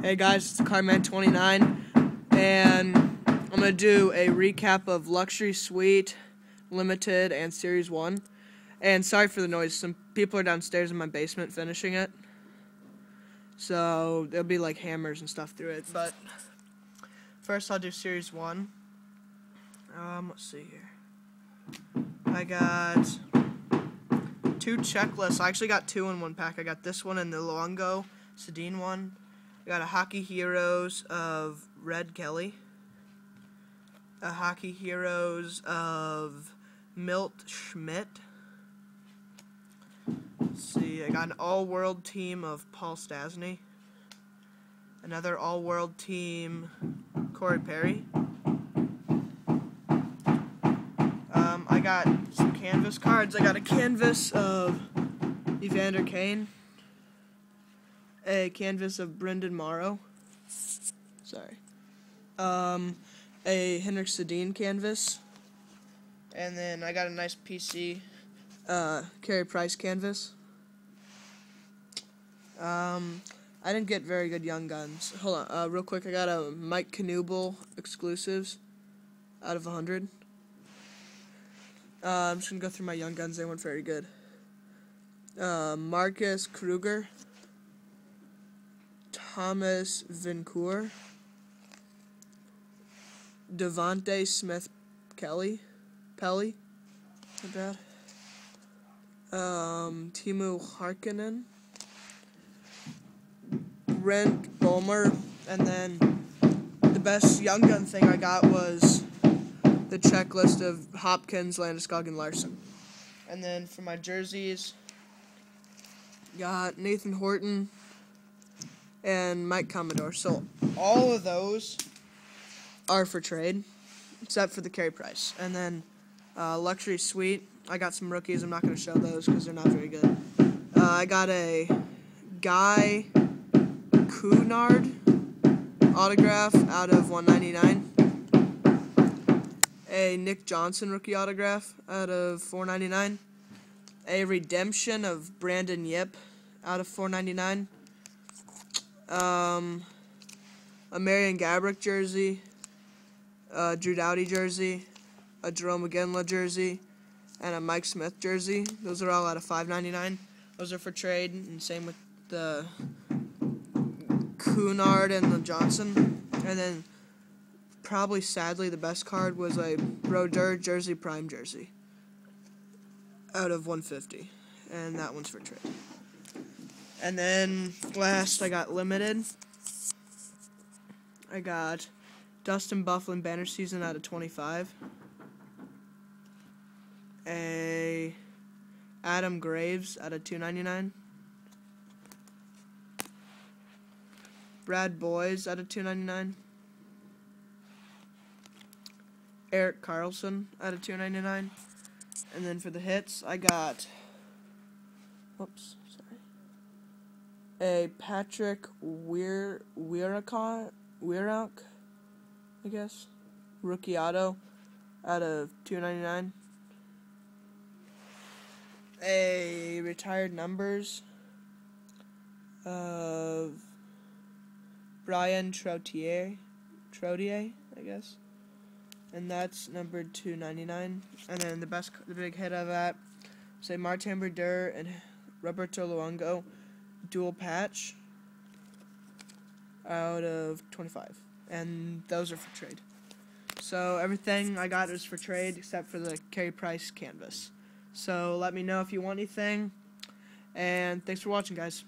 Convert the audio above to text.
Hey guys, it's Cardman29, and I'm gonna do a recap of Luxury Suite, Limited, and Series 1. And sorry for the noise, some people are downstairs in my basement finishing it. So there'll be like hammers and stuff through it. But first I'll do Series 1. Um, let's see here. I got two checklists. I actually got two in one pack. I got this one and the Luongo Sedin one. I got a Hockey Heroes of Red Kelly. A Hockey Heroes of Milt Schmidt. Let's see, I got an all-world team of Paul Stastny. Another all-world team, Corey Perry. Um, I got some canvas cards. I got a canvas of Evander Kane a canvas of Brenden Morrow. Sorry. Um, a Henrik Sedin canvas. And then I got a nice PC uh, Carey Price canvas. Um, I didn't get very good Young Guns. Hold on, uh, real quick. I got a Mike Knuble exclusives out of 100. Uh, I'm just going to go through my Young Guns. They weren't very good. Uh, Marcus Kruger. Thomas Vincour, Devante Smith Kelly, Pelly, not. Um, Timo Harkinen, Brent and then the best Young Gun thing I got was the checklist of Hopkins, Landeskog, and Larsson. And then for my jerseys, got Nathan Horton, and Mike Commodore. So all of those are for trade, except for the Carey Price. And then uh, Luxury Suite, I got some rookies. I'm not going to show those because they're not very good. Uh, I got a Guy Cunard autograph out of 199. A Nick Johnson rookie autograph out of 499. A redemption of Brandon Yip out of 499 um, a Marian Gaborik jersey, a Drew Doughty jersey, a Jarome Iginla jersey, and a Mike Smith jersey. Those are all out of $5.99. Those are for trade, and same with the Cunard and the Johnson. And then, probably sadly, the best card was a Brodeur jersey prime jersey out of 150 and that one's for trade. And then last, I got limited. I got Dustin Byfuglien banner season out of 25. A Adam Graves out of 299. Brad Boyes out of 299. Erik Karlsson out of 299. And then for the hits, I got. Whoops a Patrick Weir Wierock, Wierock, I guess, rookie auto out of 299. A retired numbers of Bryan Trottier, Trottier, I guess, and that's number 299. And then the best, the big hit of that, say Martin Brodeur and Roberto Luongo dual patch out of 25. And those are for trade. So everything I got is for trade except for the Carey Price canvas. So let me know if you want anything. And thanks for watching, guys.